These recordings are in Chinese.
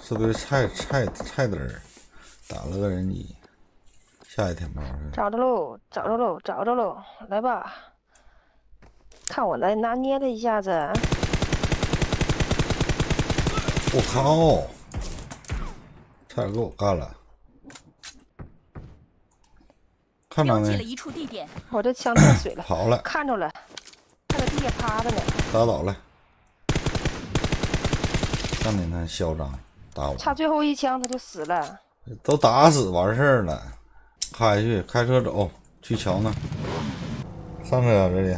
是堆菜菜菜籽儿，打了个人机，下一天包去。找着喽，找着喽，找着喽，来吧，看我来拿捏他一下子。我靠！差点给我干了。看着没？一处地点。我这枪太水了。跑了。看着了，他在地下趴着呢。打倒了。看你那嚣张，打我！差最后一枪他就死了。都打死完事儿了，开去，开车走，去桥那。上车这里。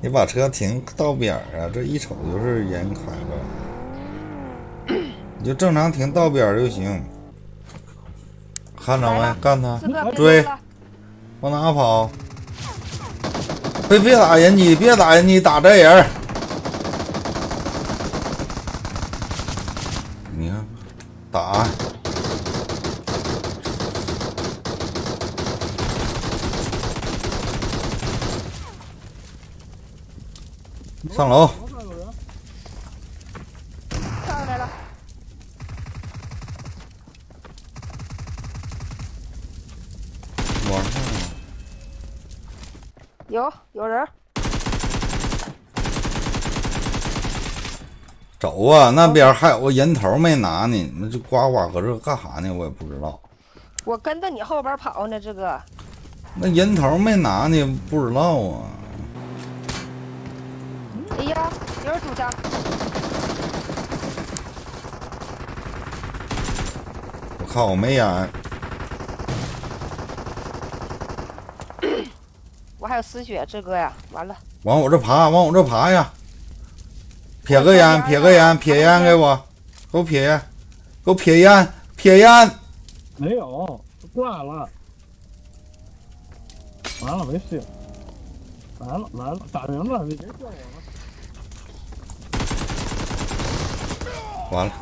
你把车停道边啊，这一瞅就是人开的。你就正常停道边就行。看着没？干他！追！往哪跑？别别打人机，别打人机，打这人！你看，打！上楼。上来了。往上。有有人。走啊！那边还有个人头没拿呢，你们就呱呱搁这干啥呢？我也不知道。我跟着你后边跑呢，这个。那人头没拿呢，不知道啊。哎呀，有人堵着！我靠，我没烟。我还有丝血，志哥呀，完了。往我这爬，往我这爬呀！撇个烟，撇个烟，撇烟给我，给我撇烟，给我撇烟，撇烟。没有，挂了。完了，没事。来了，来了，打人了，你别叫我了。完了。